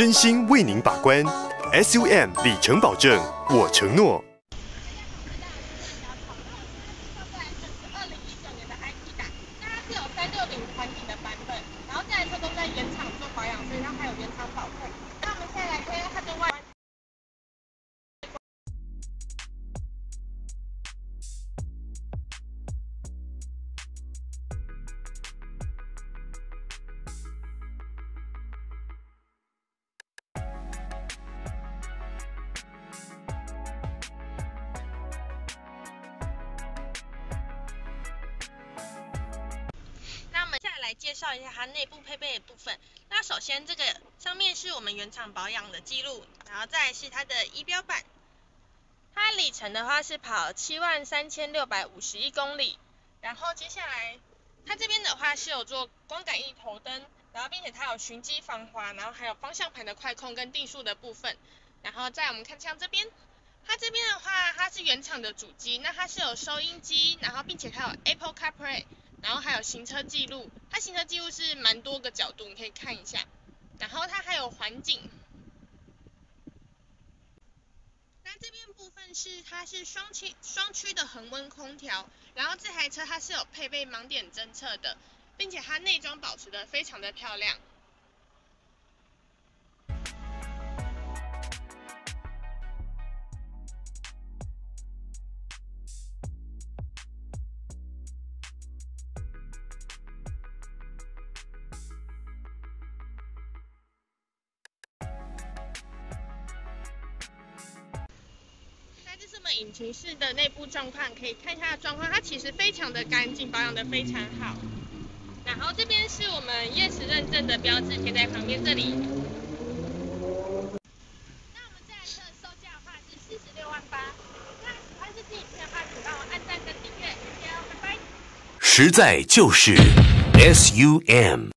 真心为您把关，SUM 里程保证，我承诺。来介绍一下它内部配备的部分。那首先这个上面是我们原厂保养的记录，然后再是它的仪表板。它里程的话是跑七万三千六百五十一公里。然后接下来它这边的话是有做光感应头灯，然后并且它有循迹防滑，然后还有方向盘的快控跟定速的部分。然后再我们看像这边，它这边的话它是原厂的主机，那它是有收音机，然后并且它有 Apple CarPlay。然后还有行车记录，它行车记录是蛮多个角度，你可以看一下。然后它还有环境。那这边部分是它是双区双区的恒温空调，然后这台车它是有配备盲点侦测的，并且它内装保持的非常的漂亮。们引擎室的内部状况，可以看一下状况，它其实非常的干净，保养的非常好。然后这边是我们验石认证的标志，贴在旁边这里。那我们这台车售价的话是四十六万八。那喜欢这支影片的话，请帮我按赞跟订阅，谢谢哦，拜拜。实在就是 SUM。